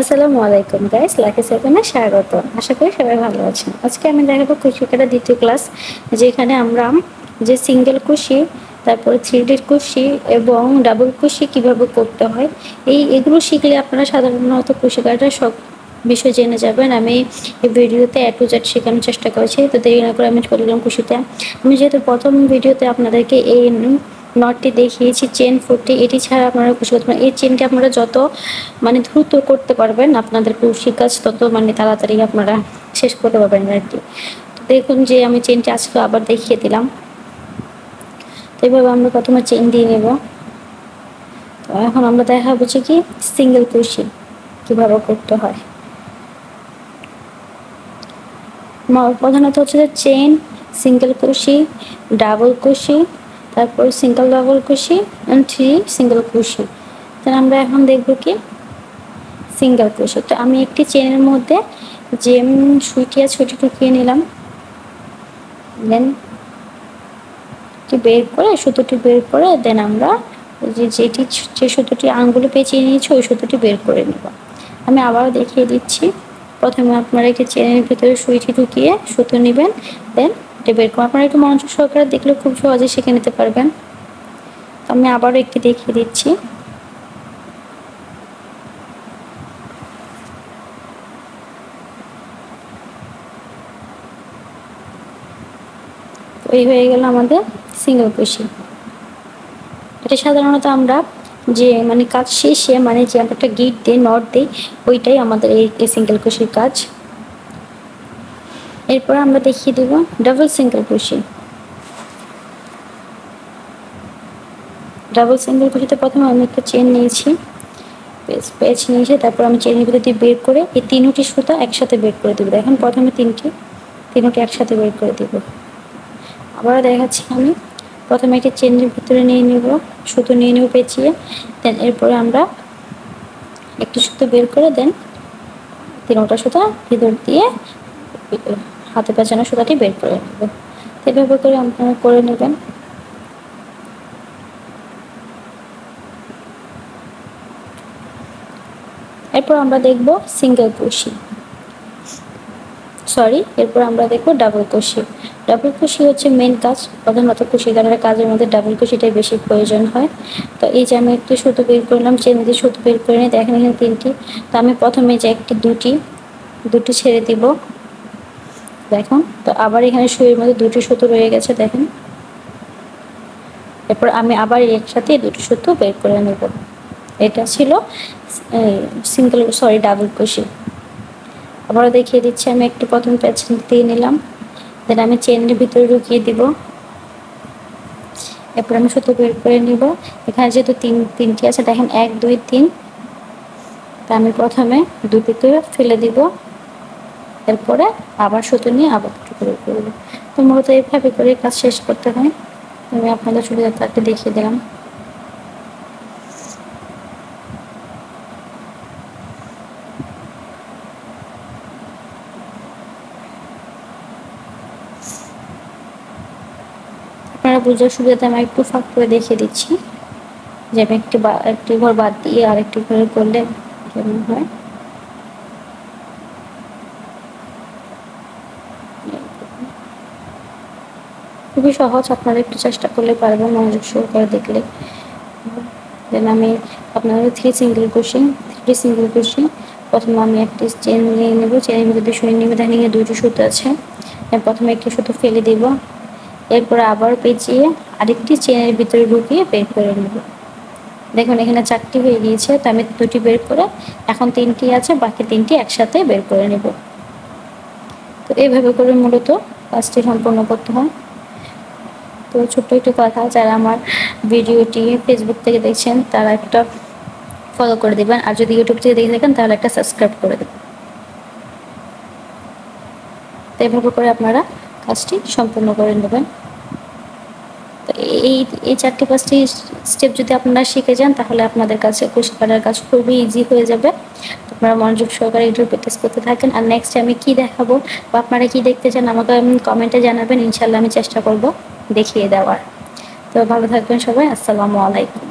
আসসালামু আলাইকুম guys lucky সেভেনে স্বাগত আশা করি সবাই ভালো আছেন। আজকে আমি দেখাবো কুশি কাটা দ্বিতীয় ক্লাস যেখানে আমরা যে সিঙ্গেল কুশি তারপরে থ্রি ডির কুশি এবং ডাবল কুশি কীভাবে করতে হয়, এই এগুলো শিখলে আপনারা সাধারণত কুশি কাটার সব বিষয় জেনে যাবেন। আমি এই ভিডিওতে এ টু জেড শেখানোর চেষ্টা করেছি। তো দেরি না করে আমি চলে গেলাম কুশিতে আমি যেহেতু প্রথম ভিডিওতে আপনাদেরকে এই নটটি দেখিয়েছি চেন ফুটটি এটি ছাড়া আপনারা খুশি করতে পারেন এই চেনটি আপনারা যত মানে দ্রুত করতে পারবেন, আপনাদের খুশি কাজ তত মানে তাড়াতাড়ি আপনারা শেষ করতে পারবেন আর কি। দেখুন যে আমি চেনটি আজকে আবার দেখিয়ে দিলাম। তো এইভাবে আমরা প্রথমে চেন দিয়ে নেব। তো এখন আমরা দেখা হচ্ছে কি সিঙ্গেল কুশি কীভাবে করতে হয়। প্রধানত হচ্ছে যে চেন সিঙ্গেল কুশি ডাবল কুশি তারপর সিঙ্গেল ডাবল কুশি অ্যান্ড থ্রি সিঙ্গেল কুশি তাহলে আমরা এখন দেখব কি? সিঙ্গেল কুশি তো আমি একটি চেনের মধ্যে যে সুইটি আছে সুইটি ঢুকিয়ে নিলাম। দেন বের করে সুতোটি বের করে দেন আমরা যে যেটি, যে সুতোটি আঙ্গুলে পেঁচিয়ে নিয়েছি, ওই সুতোটি বের করে নেব। আমি আবারও দেখিয়ে দিচ্ছি। প্রথমে আপনারা একটি চেনের ভিতরে সুইটি ঢুকিয়ে সুতো নেবেন। দেন এটা বের করুন আপনারা একটু মনোযোগ সহকারে দেখলে খুব সহজে শিখে নিতে পারবেন। তো আমি আবারও একটি দেখিয়ে দিচ্ছি। এই হয়ে গেল আমাদের সিঙ্গেল কুশি এটা সাধারণত আমরা যে মানে কাজ শেষে মানে যে আমরা একটা গিট দিই নট দিই, ওইটাই আমাদের এই সিঙ্গেল কুশির কাজ। এরপর আমরা দেখিয়ে দেব double single crochet double single ক্রোশিতে প্রথমে আমি একটা চেন নিয়েছি পেজ নিয়েছি, তারপর আমি চেনের ভিতর দিয়ে বের করে এই তিনটি সুতা একসাথে বের করে দেবো। দেখেন প্রথমে তিনটি তিনটি একসাথে বের করে দেব। আবার দেখাচ্ছি আমি, প্রথমে একটি চেনের ভিতরে নিয়ে নেব, সুতো নিয়ে নেব পেঁচিয়ে দেন এরপরে আমরা একটি সুতো বের করে দেন তিনটা সুতা ভিতর দিয়ে হাতে পেঁচানো সুতাটি বের করে নেব। এভাবে করে আপনারা করে নেবেন। এরপর আমরা দেখব সিঙ্গেল কুশি সরি এরপর আমরা দেখব ডাবল কুশি ডাবল কুশি হচ্ছে মেন কাজ। প্রধানত কুশি কুশিদারের কাজের মধ্যে ডাবল কুশিটাই বেশি প্রয়োজন হয়। তো এই যে আমি একটু সুতো বের করলাম চেন দিয়ে সুতো বের করে নিই দেখেন এখানে তিনটি। তো আমি প্রথমে যে একটি, দুটি দুটি ছেড়ে দিব। দেখুন, তো আবার এখানে শুয়ের মধ্যে দুটি সুতো রয়ে গেছে, দেখেন। এরপর আমি আবার একসাথে দুটি সুতো বের করে নেব। এটা ছিল সিঙ্গেল সরি ডাবল কুশি আবারও দেখিয়ে দিচ্ছি, আমি একটু প্রথম পেছন দিয়ে নিলাম। দেন আমি চেনের ভিতরে ঢুকিয়ে দিব। এরপর আমি সুতো বের করে নিব। এখানে যেহেতু তিন, তিনটি আছে, দেখেন, এক, দুই, তিন। তা আমি প্রথমে দুটিতে ফেলে দিব। এরপরে আবার সুতো নিয়ে আবার টুকরো করব তো মূলত এইভাবে করে কাজ শেষ করতে হয়। আমি আপনাদের সুবিধাটা দেখিয়ে দিলাম। আপনারা বুঝার সুবিধাতে আমি একটু ফাঁক করে দেখিয়ে দিচ্ছি যে আমি একটি একটি ঘর বাদ দিয়ে আরেকটি ঘরে করলে কেমন হয়। খুবই সহজ, আপনারা একটু চেষ্টা করলে পারবেন মনোযোগ শুরু সহকারে দেখলে। দেন আমি আপনাদের three single crochet three single crochet প্রথমে আমি একটি চেন নিয়ে নেব চেনের ভিতরে নেবে দেখেন এখানে দুটো সুতো আছে। প্রথমে একটি সুতো ফেলে দেব। এরপরে আবার পেঁচিয়ে আরেকটি চেনের ভিতরে ঢুকিয়ে বের করে নেব। দেখুন, এখানে চারটি হয়ে গিয়েছে, তো আমি দুটি বের করে এখন তিনটি আছে, বাকি তিনটি একসাথে বের করে নেব। তো এইভাবে করে মূলত কাজটি সম্পন্ন করতে হয়। তো ছোট্ট একটু কথা, যারা আমার ভিডিওটি ফেসবুক থেকে দেখছেন, তারা একটা ফলো করে দেবেন, আর যদি ইউটিউব থেকে দেখে থাকেন, তাহলে একটা সাবস্ক্রাইব করে দেবেন। তো এভাবে করে আপনারা কাজটি সম্পূর্ণ করে নেবেন। তো এই এই চারটি পাঁচটি স্টেপ যদি আপনারা শিখে যান, তাহলে আপনাদের কাছে কুশি কাটার কাজ খুবই ইজি হয়ে যাবে। আপনারা মনোযোগ সহকারে এটার প্র্যাকটিস করতে থাকেন। আর নেক্সট আমি কি দেখাবো, বা আপনারা কি দেখতে চান, আমাকে কমেন্টে জানাবেন ইনশাল্লাহ আমি চেষ্টা করব। দেখিয়ে দেওয়ার। তো ভালো থাকবেন সবাই আসসালামু আলাইকুম।